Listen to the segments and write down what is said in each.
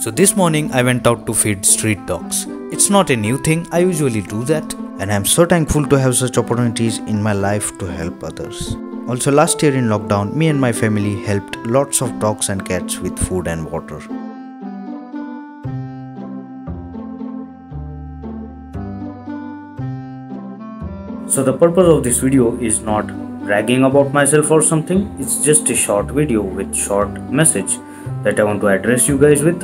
So this morning I went out to feed street dogs. It's not a new thing, I usually do that and I'm so thankful to have such opportunities in my life to help others. Also last year in lockdown, me and my family helped lots of dogs and cats with food and water. So the purpose of this video is not bragging about myself or something, it's just a short video with short message that I want to address you guys with.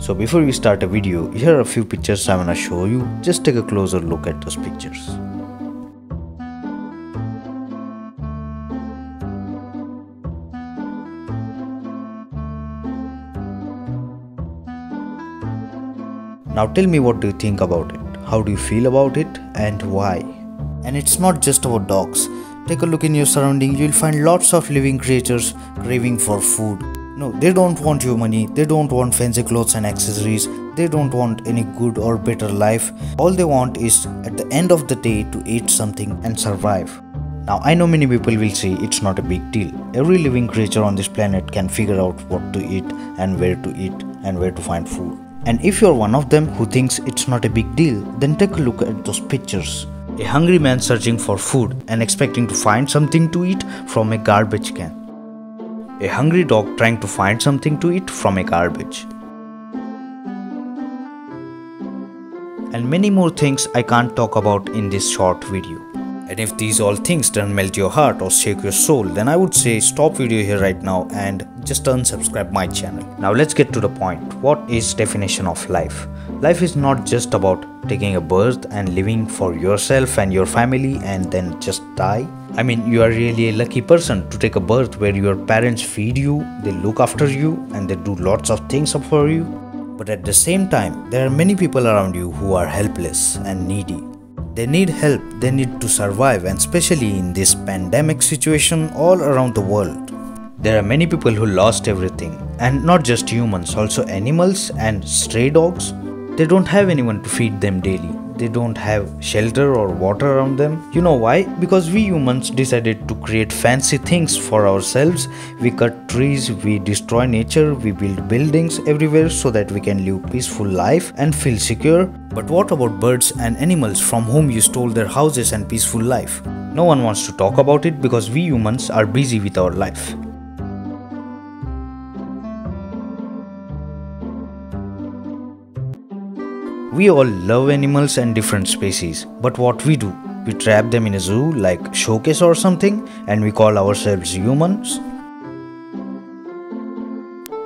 So before we start a video, here are a few pictures I wanna show you. Just take a closer look at those pictures. Now tell me what do you think about it? How do you feel about it and why? And it's not just about dogs. Take a look in your surrounding, you'll find lots of living creatures craving for food no, they don't want your money, they don't want fancy clothes and accessories, they don't want any good or better life. All they want is at the end of the day to eat something and survive. Now, I know many people will say it's not a big deal. Every living creature on this planet can figure out what to eat and where to eat and where to find food. And if you're one of them who thinks it's not a big deal, then take a look at those pictures. A hungry man searching for food and expecting to find something to eat from a garbage can a hungry dog trying to find something to eat from a garbage. And many more things I can't talk about in this short video. And if these all things don't melt your heart or shake your soul, then I would say stop video here right now and just unsubscribe my channel. Now let's get to the point. What is definition of life? Life is not just about taking a birth and living for yourself and your family and then just die. I mean, you are really a lucky person to take a birth where your parents feed you, they look after you, and they do lots of things for you. But at the same time, there are many people around you who are helpless and needy. They need help, they need to survive, and especially in this pandemic situation all around the world. There are many people who lost everything, and not just humans, also animals and stray dogs. They don't have anyone to feed them daily they don't have shelter or water around them. You know why? Because we humans decided to create fancy things for ourselves. We cut trees, we destroy nature, we build buildings everywhere so that we can live peaceful life and feel secure. But what about birds and animals from whom you stole their houses and peaceful life? No one wants to talk about it because we humans are busy with our life. We all love animals and different species, but what we do? We trap them in a zoo like showcase or something and we call ourselves humans?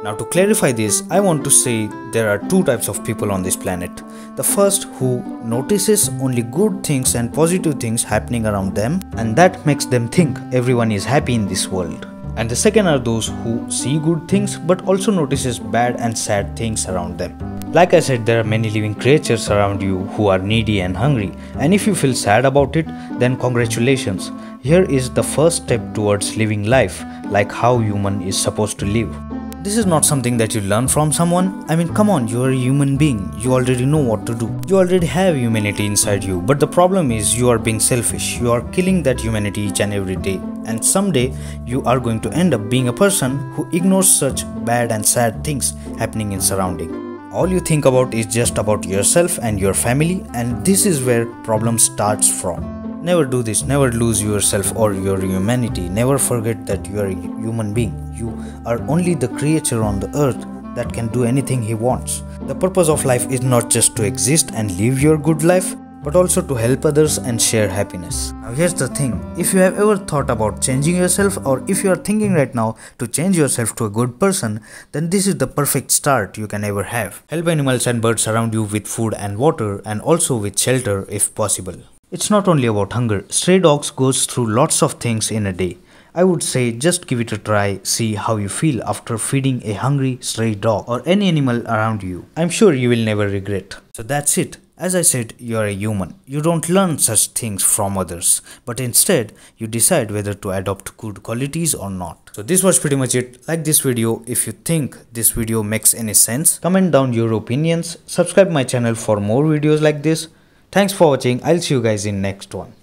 Now to clarify this, I want to say there are two types of people on this planet. The first who notices only good things and positive things happening around them and that makes them think everyone is happy in this world. And the second are those who see good things but also notices bad and sad things around them. Like I said, there are many living creatures around you who are needy and hungry, and if you feel sad about it, then congratulations. Here is the first step towards living life like how human is supposed to live. This is not something that you learn from someone. I mean, come on, you are a human being. You already know what to do. You already have humanity inside you. But the problem is, you are being selfish. You are killing that humanity each and every day. And someday, you are going to end up being a person who ignores such bad and sad things happening in surrounding all you think about is just about yourself and your family and this is where problem starts from. Never do this. Never lose yourself or your humanity. Never forget that you are a human being. You are only the creature on the earth that can do anything he wants. The purpose of life is not just to exist and live your good life but also to help others and share happiness. Now, here's the thing if you have ever thought about changing yourself, or if you are thinking right now to change yourself to a good person, then this is the perfect start you can ever have. Help animals and birds around you with food and water, and also with shelter if possible. It's not only about hunger, stray dogs goes through lots of things in a day. I would say just give it a try, see how you feel after feeding a hungry stray dog or any animal around you. I'm sure you will never regret. So that's it. As I said, you are a human. You don't learn such things from others, but instead, you decide whether to adopt good qualities or not. So this was pretty much it. Like this video if you think this video makes any sense. Comment down your opinions. Subscribe my channel for more videos like this. Thanks for watching. I'll see you guys in next one.